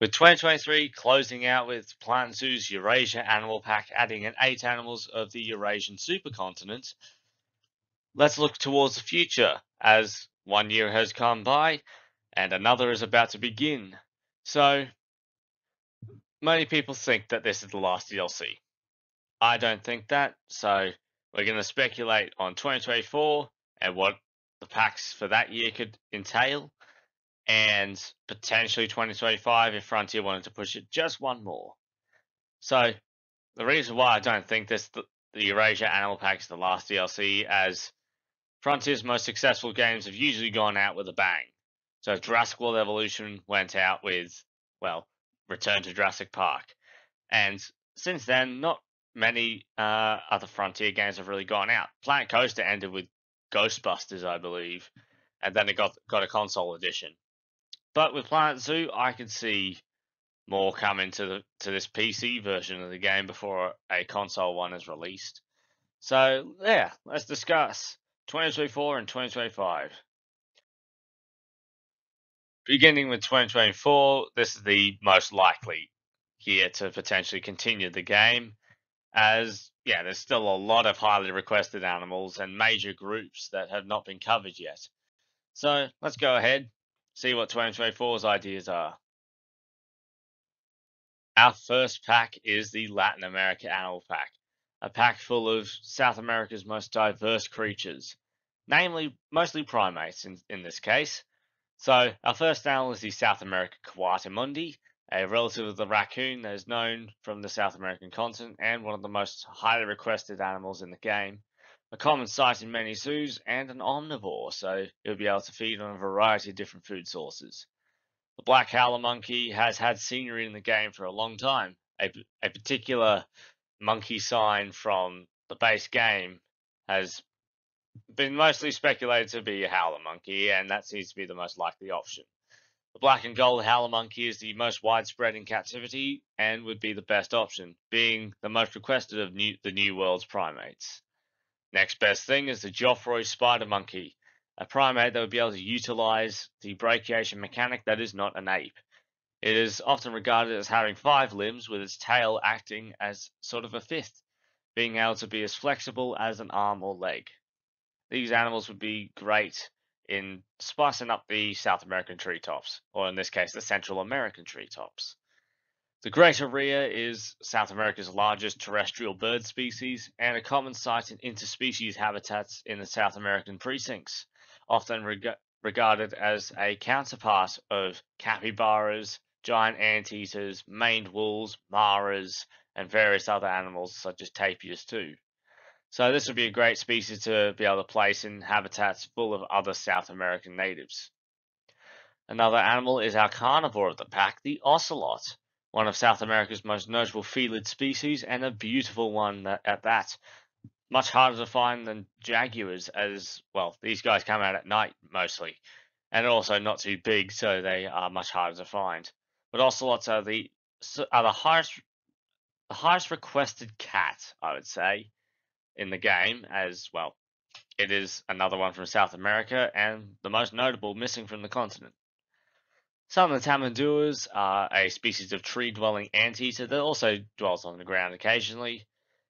With 2023 closing out with Planet Zoo's Eurasia Animal Pack adding in eight animals of the Eurasian supercontinent, let's look towards the future as one year has come by and another is about to begin. So, many people think that this is the last DLC. I don't think that, so we're going to speculate on 2024 and what the packs for that year could entail and potentially 2025 if Frontier wanted to push it just one more. So the reason why I don't think this the, Eurasia Animal Pack is the last DLC, as Frontier's most successful games have usually gone out with a bang. So Jurassic World Evolution went out with, well, Return to Jurassic Park, and since then, not many uh, other Frontier games have really gone out. Planet Coaster ended with Ghostbusters, I believe, and then it got got a console edition. But with Planet Zoo, I can see more coming to the to this PC version of the game before a console one is released. So yeah, let's discuss 2024 and 2025. Beginning with 2024, this is the most likely year to potentially continue the game, as yeah, there's still a lot of highly requested animals and major groups that have not been covered yet. So let's go ahead see what 2024's ideas are. Our first pack is the Latin America Animal Pack, a pack full of South America's most diverse creatures, namely mostly primates in, in this case. So, our first animal is the South American Coatimundi, a relative of the raccoon that is known from the South American continent and one of the most highly requested animals in the game a common sight in many zoos, and an omnivore, so it'll be able to feed on a variety of different food sources. The black howler monkey has had scenery in the game for a long time. A, a particular monkey sign from the base game has been mostly speculated to be a howler monkey, and that seems to be the most likely option. The black and gold howler monkey is the most widespread in captivity and would be the best option, being the most requested of new, the New World's primates. Next best thing is the Geoffroy spider monkey, a primate that would be able to utilize the brachiation mechanic that is not an ape. It is often regarded as having five limbs, with its tail acting as sort of a fifth, being able to be as flexible as an arm or leg. These animals would be great in spicing up the South American treetops, or in this case, the Central American treetops. The great rhea is South America's largest terrestrial bird species and a common sight in interspecies habitats in the South American precincts, often reg regarded as a counterpart of capybaras, giant anteaters, maned wolves, maras, and various other animals such as tapirs too. So this would be a great species to be able to place in habitats full of other South American natives. Another animal is our carnivore of the pack, the ocelot one of South America's most notable felid species, and a beautiful one at that. Much harder to find than jaguars, as well, these guys come out at night mostly, and also not too big, so they are much harder to find. But ocelots are the are the highest the highest requested cat, I would say, in the game, as well. It is another one from South America and the most notable missing from the continent. Some of the tamanduas are a species of tree-dwelling anteater that also dwells on the ground occasionally.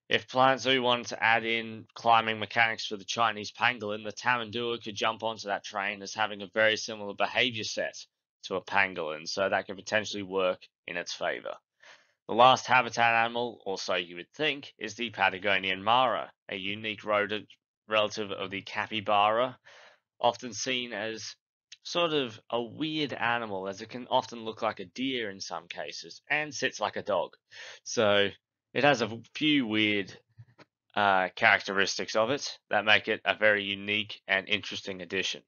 If Planet Zoo wanted to add in climbing mechanics for the Chinese pangolin, the tamandua could jump onto that train as having a very similar behavior set to a pangolin, so that could potentially work in its favor. The last habitat animal, or so you would think, is the Patagonian mara, a unique rodent relative of the capybara, often seen as sort of a weird animal as it can often look like a deer in some cases and sits like a dog. So it has a few weird uh, characteristics of it that make it a very unique and interesting addition.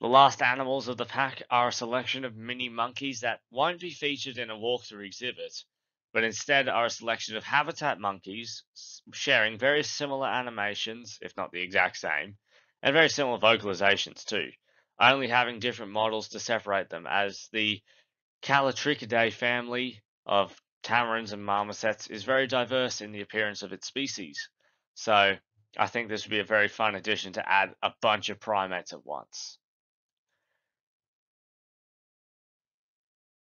The last animals of the pack are a selection of mini monkeys that won't be featured in a walkthrough exhibit, but instead are a selection of habitat monkeys sharing very similar animations, if not the exact same, and very similar vocalizations too only having different models to separate them, as the Callitrichidae family of tamarins and marmosets is very diverse in the appearance of its species. So I think this would be a very fun addition to add a bunch of primates at once.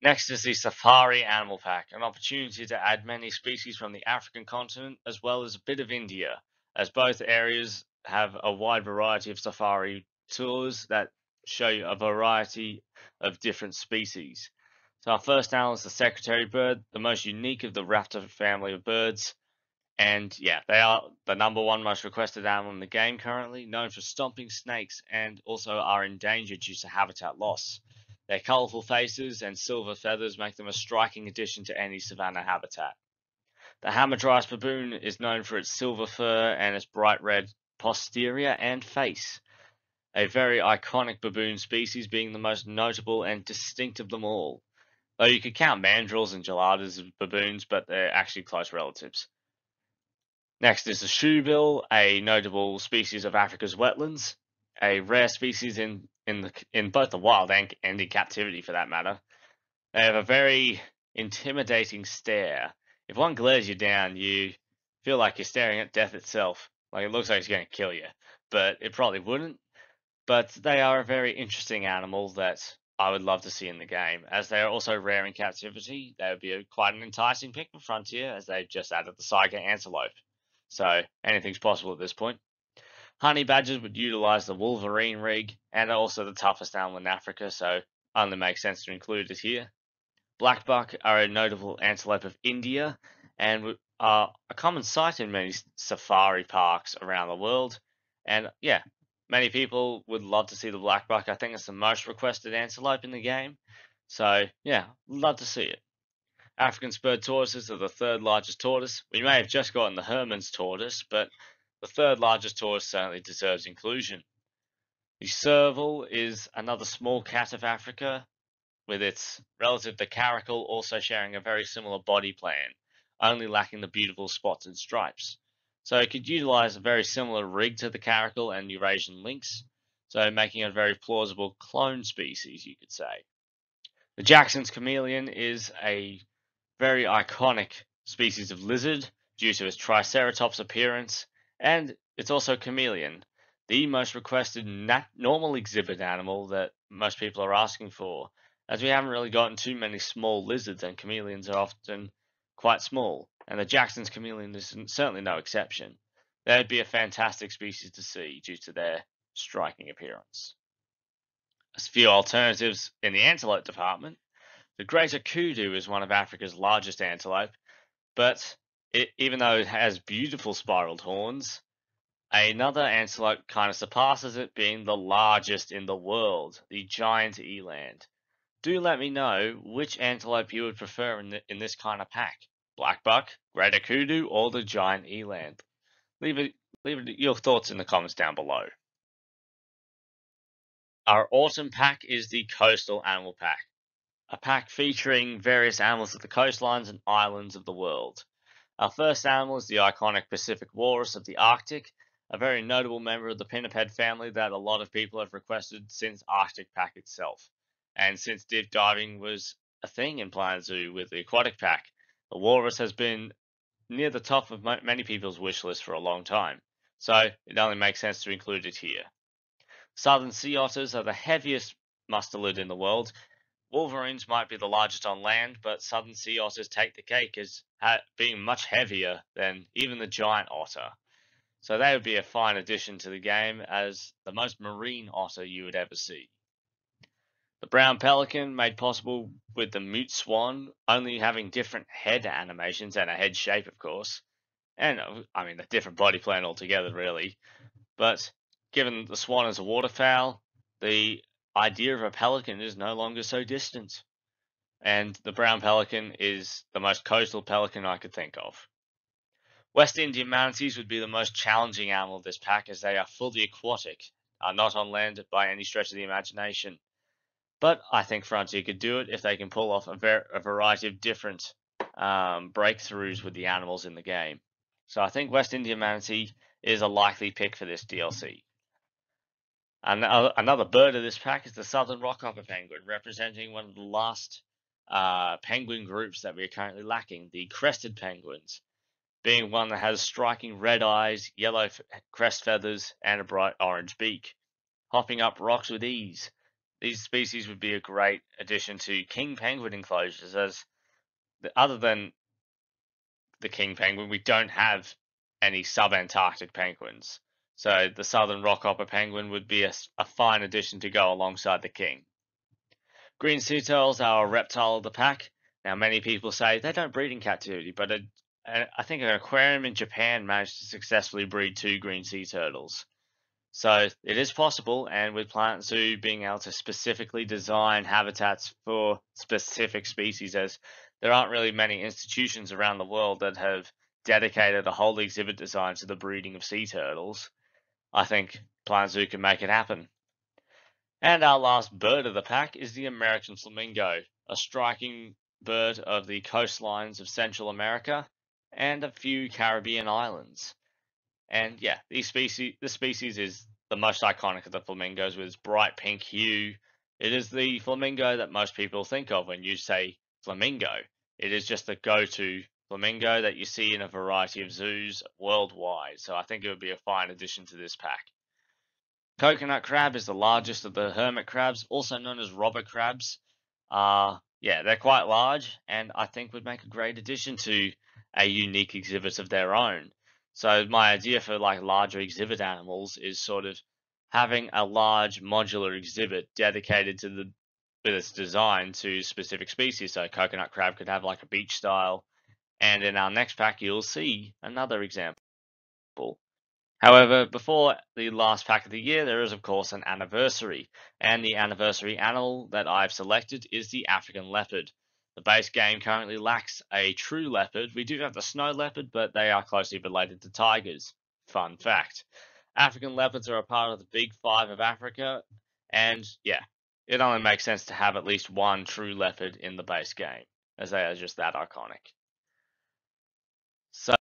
Next is the Safari Animal Pack, an opportunity to add many species from the African continent as well as a bit of India, as both areas have a wide variety of safari tours that show you a variety of different species. So our first animal is the secretary bird, the most unique of the raptor family of birds. And yeah, they are the number one most requested animal in the game currently, known for stomping snakes and also are endangered due to habitat loss. Their colourful faces and silver feathers make them a striking addition to any savanna habitat. The Hamadryas baboon is known for its silver fur and its bright red posterior and face. A very iconic baboon species being the most notable and distinct of them all. Though you could count mandrills and geladas as baboons, but they're actually close relatives. Next is the shoebill, a notable species of Africa's wetlands, a rare species in in the in both the wild and, and in captivity for that matter. They have a very intimidating stare. If one glares you down, you feel like you're staring at death itself. Like it looks like it's going to kill you, but it probably wouldn't. But they are a very interesting animal that I would love to see in the game. As they are also rare in captivity, they would be a, quite an enticing pick for Frontier, as they've just added the Saiga Antelope. So anything's possible at this point. Honey badgers would utilize the Wolverine rig and also the toughest animal in Africa, so only makes sense to include it here. Blackbuck are a notable antelope of India and are a common sight in many safari parks around the world. And yeah, many people would love to see the blackbuck. I think it's the most requested antelope in the game. So yeah, love to see it. African spurred tortoises are the third largest tortoise. We may have just gotten the Hermann's tortoise, but the third largest tortoise certainly deserves inclusion. The serval is another small cat of Africa, with its relative the caracal also sharing a very similar body plan, only lacking the beautiful spots and stripes. So it could utilize a very similar rig to the caracal and Eurasian lynx, so making a very plausible clone species, you could say. The Jackson's chameleon is a very iconic species of lizard due to its triceratops appearance and it's also chameleon, the most requested nat- normal exhibit animal that most people are asking for, as we haven't really gotten too many small lizards, and chameleons are often quite small, and the Jackson's chameleon is certainly no exception. They'd be a fantastic species to see due to their striking appearance. As few alternatives in the antelope department. The greater kudu is one of Africa's largest antelope, but it, even though it has beautiful spiraled horns, another antelope kind of surpasses it, being the largest in the world, the giant eland. Do let me know which antelope you would prefer in, the, in this kind of pack. Blackbuck, Greater Kudu, or the giant eland. Leave it, leave it, your thoughts in the comments down below. Our autumn pack is the Coastal Animal Pack, a pack featuring various animals of the coastlines and islands of the world. Our first animal is the iconic Pacific walrus of the Arctic, a very notable member of the pinniped family that a lot of people have requested since Arctic Pack itself. And since deep diving was a thing in Planet Zoo with the aquatic pack, the walrus has been near the top of many people's wish list for a long time. So it only makes sense to include it here. Southern sea otters are the heaviest mustelid in the world Wolverines might be the largest on land, but southern sea otters take the cake as being much heavier than even the giant otter. So they would be a fine addition to the game as the most marine otter you would ever see. The brown pelican, made possible with the mute swan, only having different head animations and a head shape, of course. And, uh, I mean, a different body plan altogether, really. But given the swan is a waterfowl, the idea of a pelican is no longer so distant. And the brown pelican is the most coastal pelican I could think of. West Indian manatees would be the most challenging animal of this pack as they are fully aquatic, are not on land by any stretch of the imagination. But I think Frontier could do it if they can pull off a, ver- a variety of different um, breakthroughs with the animals in the game. So I think West Indian manatee is a likely pick for this DLC. And another bird of this pack is the southern rockhopper penguin, representing one of the last uh, penguin groups that we are currently lacking, the crested penguins, being one that has striking red eyes, yellow crest feathers, and a bright orange beak, hopping up rocks with ease. These species would be a great addition to king penguin enclosures, as the, other than the king penguin, we don't have any subantarctic penguins. So the southern rockhopper penguin would be a, a fine addition to go alongside the king. Green sea turtles are a reptile of the pack. Now, many people say they don't breed in captivity, but a, a, I think an aquarium in Japan managed to successfully breed two green sea turtles. So it is possible, and with Planet Zoo being able to specifically design habitats for specific species, as there aren't really many institutions around the world that have dedicated a whole exhibit design to the breeding of sea turtles, I think Planet Zoo can make it happen. And our last bird of the pack is the American flamingo, a striking bird of the coastlines of Central America and a few Caribbean islands. And yeah, these species, this species is the most iconic of the flamingos with its bright pink hue. It is the flamingo that most people think of when you say flamingo. It is just the go-to flamingo that you see in a variety of zoos worldwide. So I think it would be a fine addition to this pack. Coconut crab is the largest of the hermit crabs, also known as robber crabs. Uh, yeah, they're quite large and I think would make a great addition to a unique exhibit of their own. So my idea for like larger exhibit animals is sort of having a large modular exhibit dedicated to the with its design to specific species. So coconut crab could have like a beach style, and in our next pack you'll see another example. However, before the last pack of the year, there is of course an anniversary, and the anniversary animal that I've selected is the African leopard. The base game currently lacks a true leopard. We do have the snow leopard, but they are closely related to tigers. Fun fact. African leopards are a part of the big five of Africa, and yeah, it only makes sense to have at least one true leopard in the base game, as they are just that iconic. So,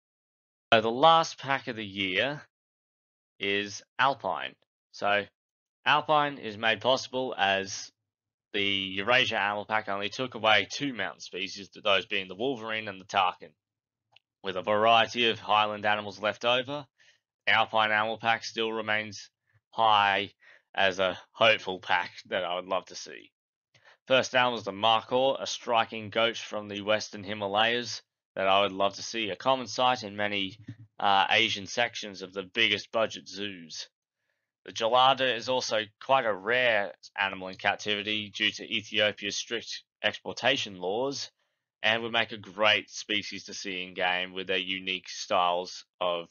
the last pack of the year is Alpine. So Alpine is made possible as the Eurasia Animal Pack only took away two mountain species, those being the wolverine and the takin. With a variety of highland animals left over, Alpine Animal Pack still remains high as a hopeful pack that I would love to see. First down was the Markhor, a striking goat from the western Himalayas that I would love to see, a common sight in many uh, Asian sections of the biggest budget zoos. The gelada is also quite a rare animal in captivity due to Ethiopia's strict exportation laws and would make a great species to see in game with their unique styles of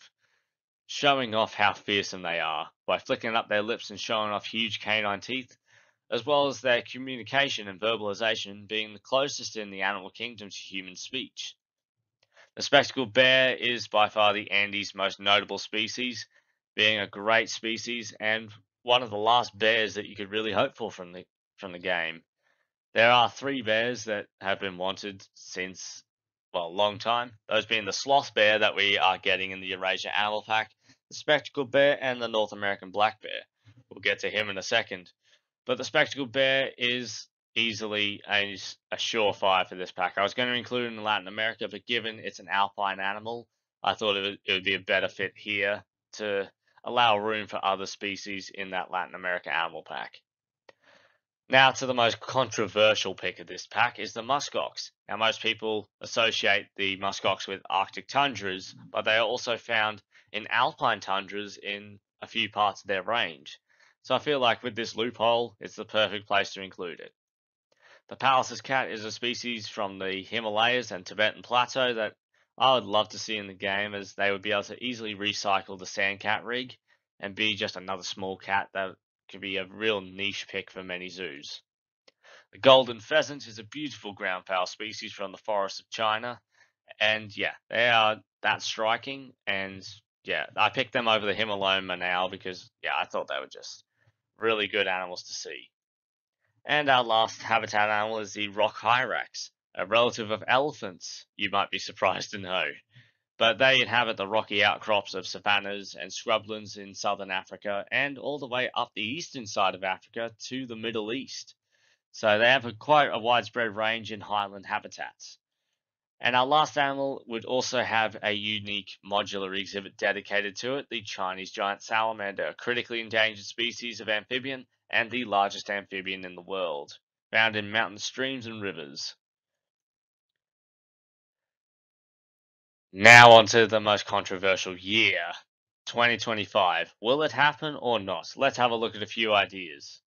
showing off how fearsome they are by flicking up their lips and showing off huge canine teeth, as well as their communication and verbalization being the closest in the animal kingdom to human speech. The spectacled bear is by far the Andes' most notable species, being a great species and one of the last bears that you could really hope for from the from the game. There are three bears that have been wanted since well, a long time. Those being the sloth bear that we are getting in the Eurasia Animal Pack, the spectacled bear, and the North American black bear. We'll get to him in a second. But the spectacled bear is easily a, a surefire for this pack. I was going to include in Latin America, but given it's an alpine animal, I thought it would, it would be a better fit here to allow room for other species in that Latin America animal pack. Now to the most controversial pick of this pack is the muskox. Now most people associate the muskox with Arctic tundras, but they are also found in alpine tundras in a few parts of their range. So I feel like with this loophole, it's the perfect place to include it. The Pallas's cat is a species from the Himalayas and Tibetan Plateau that I would love to see in the game as they would be able to easily recycle the sand cat rig and be just another small cat that could be a real niche pick for many zoos. The golden pheasant is a beautiful ground fowl species from the forests of China. And yeah, they are that striking. And yeah, I picked them over the Himalayan monal because yeah, I thought they were just really good animals to see. And our last habitat animal is the rock hyrax, a relative of elephants, you might be surprised to know. But they inhabit the rocky outcrops of savannas and scrublands in southern Africa and all the way up the eastern side of Africa to the Middle East. So they have a, quite a widespread range in highland habitats. And our last animal would also have a unique modular exhibit dedicated to it, the Chinese giant salamander, a critically endangered species of amphibian and the largest amphibian in the world, found in mountain streams and rivers. Now on to the most controversial year, 2025. Will it happen or not? Let's have a look at a few ideas.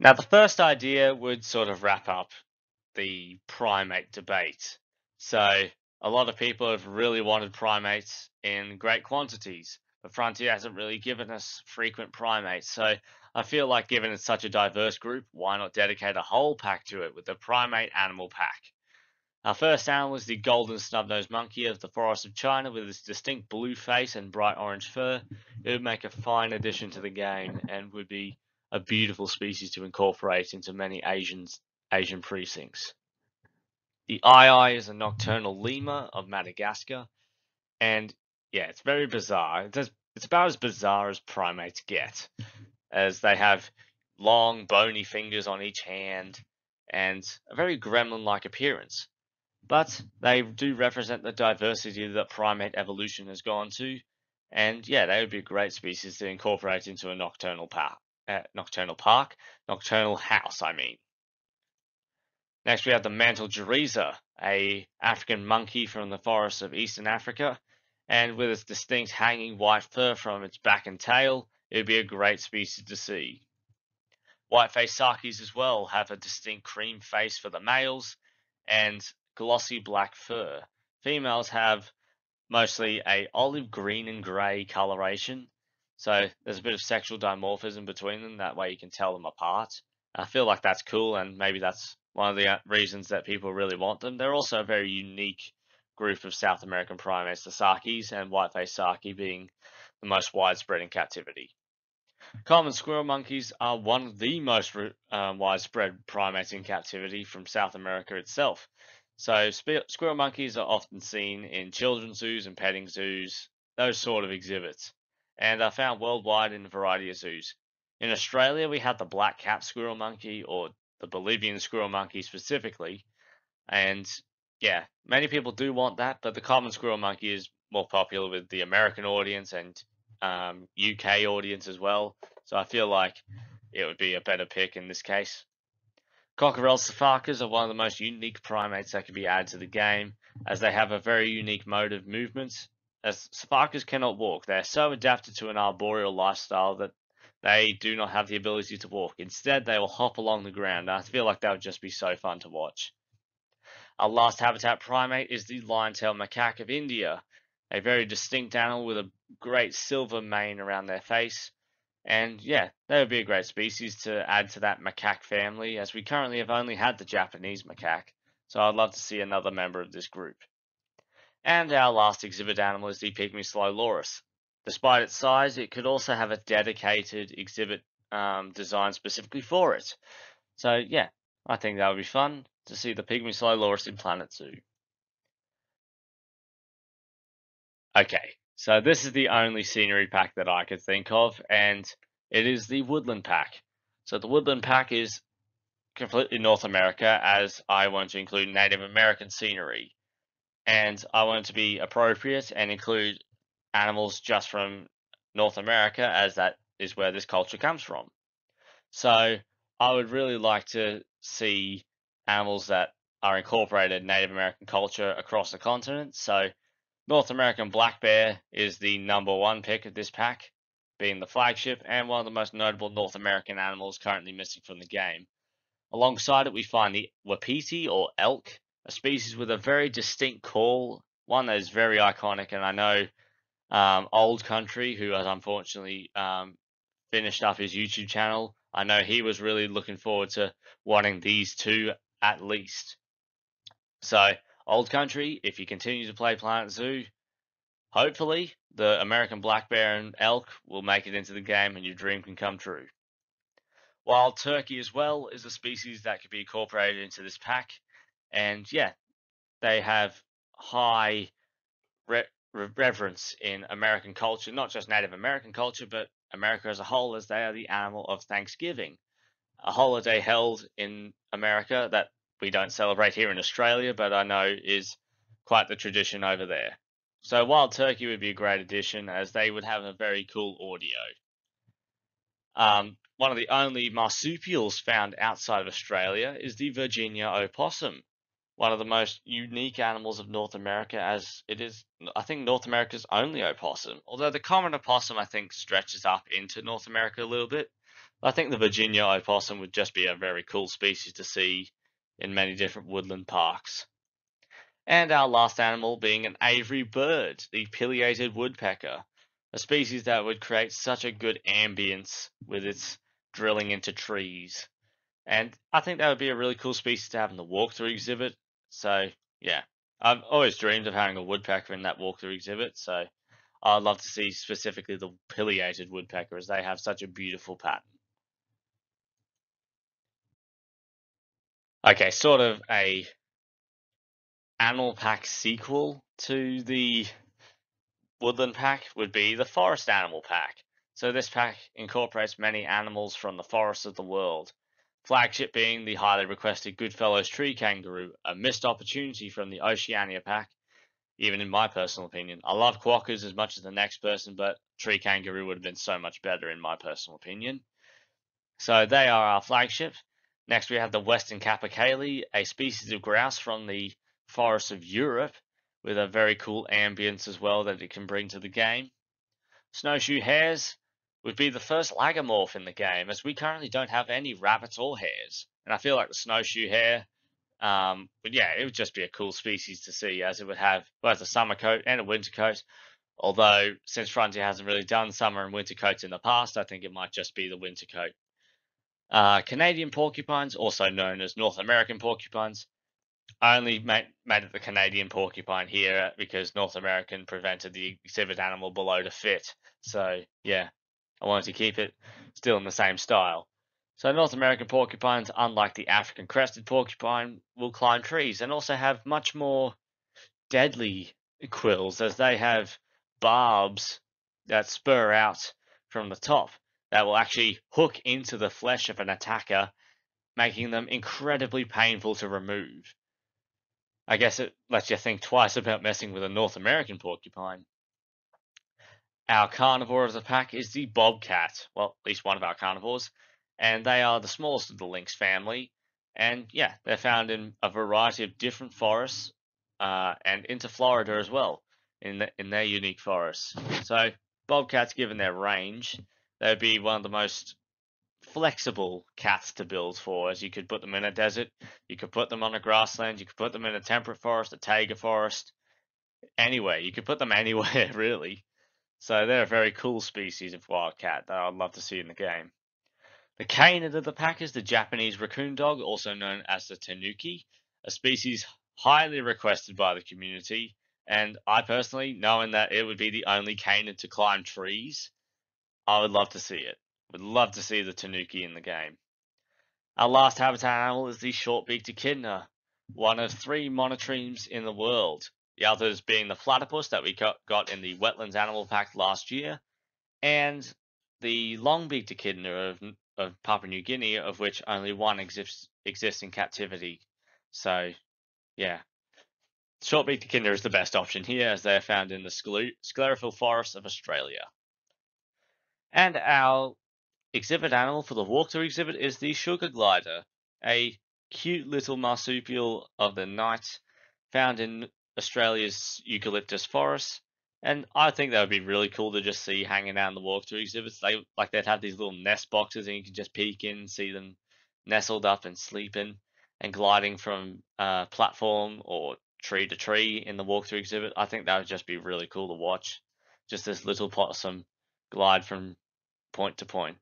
Now, the first idea would sort of wrap up the primate debate. So, a lot of people have really wanted primates in great quantities, but Frontier hasn't really given us frequent primates. So, I feel like given it's such a diverse group, why not dedicate a whole pack to it with the primate animal pack? Our first animal is the golden snub-nosed monkey of the forest of China with its distinct blue face and bright orange fur. It would make a fine addition to the game and would be a beautiful species to incorporate into many Asians, Asian precincts. The aye-aye is a nocturnal lemur of Madagascar, and yeah, it's very bizarre. It's, it's about as bizarre as primates get, as they have long, bony fingers on each hand and a very gremlin like appearance. But they do represent the diversity that primate evolution has gone to, and yeah, they would be a great species to incorporate into a nocturnal park at uh, Nocturnal Park, Nocturnal House, I mean. Next, we have the mantle guereza, a African monkey from the forests of eastern Africa, and with its distinct hanging white fur from its back and tail, it would be a great species to see. White-faced sakis as well have a distinct cream face for the males and glossy black fur. Females have mostly a olive green and grey coloration, so there's a bit of sexual dimorphism between them. That way you can tell them apart. I feel like that's cool, and maybe that's one of the uh, reasons that people really want them. They're also a very unique group of South American primates, the Sakis and white-faced Saki being the most widespread in captivity. Common squirrel monkeys are one of the most um, widespread primates in captivity from South America itself. So squirrel monkeys are often seen in children's zoos and petting zoos, those sort of exhibits and are found worldwide in a variety of zoos. In Australia, we have the black cap squirrel monkey or the Bolivian squirrel monkey specifically. And yeah, many people do want that, but the common squirrel monkey is more popular with the American audience and um, UK audience as well. So I feel like it would be a better pick in this case. Coquerel sifakas are one of the most unique primates that can be added to the game, as they have a very unique mode of movement as cephalkas cannot walk. They are so adapted to an arboreal lifestyle that they do not have the ability to walk. Instead, they will hop along the ground. I feel like that would just be so fun to watch. Our last habitat primate is the lion-tailed macaque of India, a very distinct animal with a great silver mane around their face. And yeah, they would be a great species to add to that macaque family, as we currently have only had the Japanese macaque. So I'd love to see another member of this group. And our last exhibit animal is the Pygmy Slow Loris. Despite its size, it could also have a dedicated exhibit um, designed specifically for it. So yeah, I think that would be fun to see the Pygmy slow loris in Planet Zoo. Okay, so this is the only scenery pack that I could think of, and it is the Woodland Pack. So the Woodland Pack is completely North America, as I want to include Native American scenery and I want it to be appropriate and include animals just from North America, as that is where this culture comes from. So I would really like to see animals that are incorporated Native American culture across the continent. So North American black bear is the number one pick of this pack, being the flagship and one of the most notable North American animals currently missing from the game. Alongside it, we find the wapiti or elk, a species with a very distinct call, one that is very iconic. And I know um, Old Country, who has unfortunately um, finished up his YouTube channel, I know he was really looking forward to wanting these two at least. So, Old Country, if you continue to play Planet Zoo, hopefully the American black bear and elk will make it into the game and your dream can come true. Wild turkey as well is a species that could be incorporated into this pack. And yeah, they have high re- reverence in American culture, not just Native American culture, but America as a whole, as they are the animal of Thanksgiving, a holiday held in America that we don't celebrate here in Australia, but I know is quite the tradition over there. So Wild Turkey would be a great addition as they would have a very cool audio. Um, one of the only marsupials found outside of Australia is the Virginia opossum, one of the most unique animals of North America, as it is, I think, North America's only opossum. Although the common opossum, I think, stretches up into North America a little bit. I think the Virginia opossum would just be a very cool species to see in many different woodland parks. And our last animal being an aviary bird, the pileated woodpecker, a species that would create such a good ambience with its drilling into trees. And I think that would be a really cool species to have in the walkthrough exhibit. So, yeah, I've always dreamed of having a woodpecker in that walkthrough exhibit. So, I'd love to see specifically the pileated woodpecker as they have such a beautiful pattern. Okay, sort of a animal pack sequel to the woodland pack would be the forest animal pack. So this pack incorporates many animals from the forests of the world. Flagship being the highly requested Goodfellows tree kangaroo, a missed opportunity from the Oceania pack, even in my personal opinion. I love quokkas as much as the next person, but tree kangaroo would have been so much better in my personal opinion. So they are our flagship. Next we have the western capercaillie, a species of grouse from the forests of Europe with a very cool ambience as well that it can bring to the game. Snowshoe hares would be the first lagomorph in the game, as we currently don't have any rabbits or hares. And I feel like the snowshoe hare, um, but yeah, it would just be a cool species to see, as it would have both a summer coat and a winter coat. Although, since Frontier hasn't really done summer and winter coats in the past, I think it might just be the winter coat. Uh, Canadian porcupines, also known as North American porcupines, I only made, made the Canadian porcupine here because North American prevented the exhibit animal below to fit. So yeah, I wanted to keep it still in the same style. So North American porcupines, unlike the African crested porcupine, will climb trees and also have much more deadly quills as they have barbs that spur out from the top that will actually hook into the flesh of an attacker, making them incredibly painful to remove. I guess it lets you think twice about messing with a North American porcupine. Our carnivore of the pack is the bobcat, well, at least one of our carnivores, and they are the smallest of the lynx family. And yeah, they're found in a variety of different forests uh, and into Florida as well in the, in their unique forests. So bobcats, given their range, they'd be one of the most flexible cats to build for, as you could put them in a desert, you could put them on a grassland, you could put them in a temperate forest, a taiga forest, anywhere. You could put them anywhere, really. So they're a very cool species of wild cat that I'd love to see in the game. The canid of the pack is the Japanese raccoon dog, also known as the tanuki, a species highly requested by the community. And I personally, knowing that it would be the only canid to climb trees, I would love to see it. Would love to see the Tanuki in the game. Our last habitat animal is the short-beaked echidna, one of three monotremes in the world. The others being the platypus that we got in the Wetlands Animal Pack last year, and the long-beaked echidna of, of Papua New Guinea, of which only one exists, exists in captivity. So, yeah. Short-beaked echidna is the best option here, as they are found in the sclerophyll forests of Australia. And our exhibit animal for the walkthrough exhibit is the sugar glider, a cute little marsupial of the night found in Australia's eucalyptus forests. And I think that would be really cool to just see hanging out in the walkthrough exhibits. They like they'd have these little nest boxes and you can just peek in, see them nestled up and sleeping and gliding from uh, platform or tree to tree in the walkthrough exhibit. I think that would just be really cool to watch. Just this little possum glide from point to point.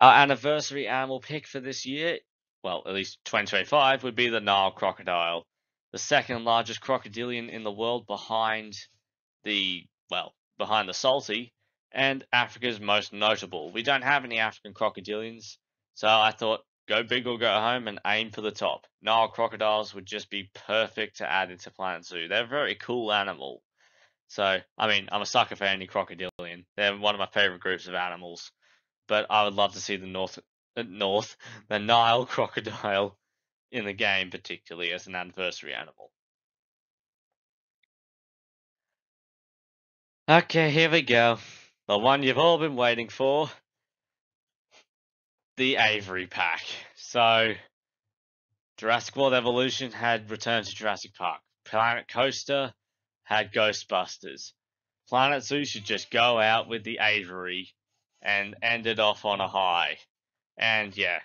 Our anniversary animal pick for this year, well, at least 2025, would be the Nile crocodile, the second largest crocodilian in the world behind the, well, behind the salty, and Africa's most notable. We don't have any African crocodilians, so I thought go big or go home and aim for the top. Nile crocodiles would just be perfect to add into Planet Zoo. They're a very cool animal. So, I mean, I'm a sucker for any crocodilian. They're one of my favorite groups of animals but I would love to see the North uh, North, the Nile crocodile in the game, particularly as an adversary animal. Okay, here we go. The one you've all been waiting for. The Aviary Pack. So, Jurassic World Evolution had returned to Jurassic Park. Planet Coaster had Ghostbusters. Planet Zoo should just go out with the Aviary and end it off on a high. And yeah,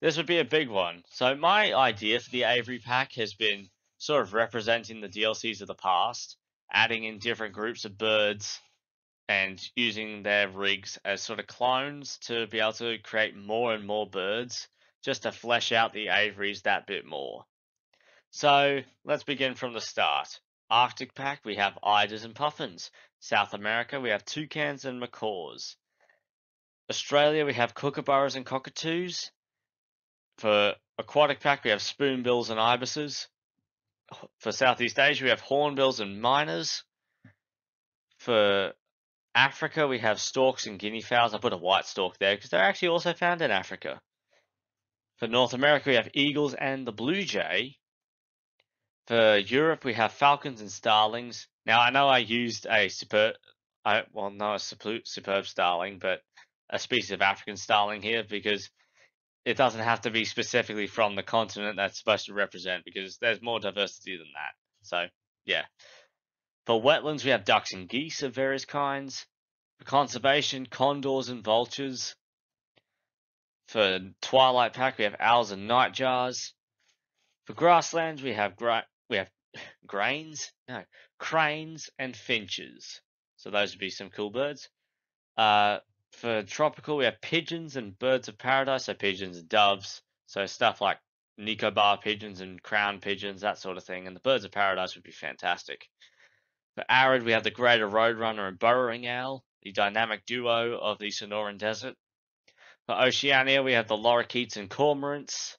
this would be a big one. So my idea for the Aviary pack has been sort of representing the DLCs of the past, adding in different groups of birds and using their rigs as sort of clones to be able to create more and more birds just to flesh out the Aviaries that bit more. So let's begin from the start. Arctic pack, we have eiders and puffins. South America, we have toucans and macaws. Australia, we have kookaburras and cockatoos. For aquatic pack, we have spoonbills and ibises. For Southeast Asia, we have hornbills and mynas. For Africa, we have storks and guinea fowls. I put a white stork there because they're actually also found in Africa. For North America, we have eagles and the blue jay. For Europe, we have falcons and starlings. Now, I know I used a superb, I, well, not a superb starling, but a species of African starling here because it doesn't have to be specifically from the continent that's supposed to represent because there's more diversity than that. So, yeah. For wetlands, we have ducks and geese of various kinds. For conservation, condors and vultures. For twilight pack, we have owls and nightjars. For grasslands, we have gra- we have grains, no, cranes and finches. So those would be some cool birds. Uh, for tropical, we have pigeons and birds of paradise, so pigeons and doves, so stuff like Nicobar pigeons and crown pigeons, that sort of thing. And the birds of paradise would be fantastic. For arid, we have the greater roadrunner and burrowing owl, the dynamic duo of the Sonoran Desert. For Oceania, we have the lorikeets and cormorants.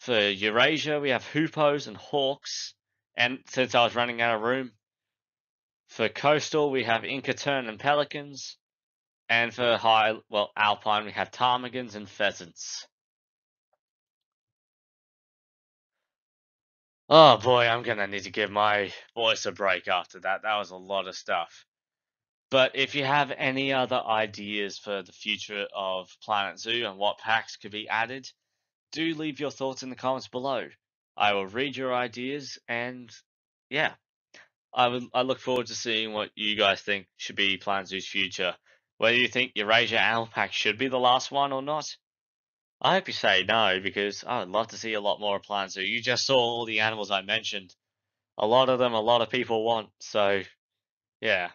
For Eurasia, we have hoopoes and hawks. And since I was running out of room, for coastal, we have Inca tern and pelicans. And for high, well, alpine, we have ptarmigans and pheasants. Oh boy, I'm gonna need to give my voice a break after that. That was a lot of stuff. But if you have any other ideas for the future of Planet Zoo and what packs could be added, do leave your thoughts in the comments below. I will read your ideas and yeah, I would I look forward to seeing what you guys think should be Zoo's future whether you think Eurasia Animal Pack should be the last one or not. I hope you say no, because I would love to see a lot more Planet Zoo. You just saw all the animals I mentioned. A lot of them, a lot of people want. So, yeah.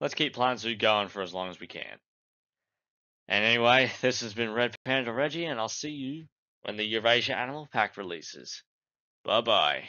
Let's keep Zoo going for as long as we can. And anyway, this has been Red Panda Reggie, and I'll see you when the Eurasia Animal Pack releases. Bye bye.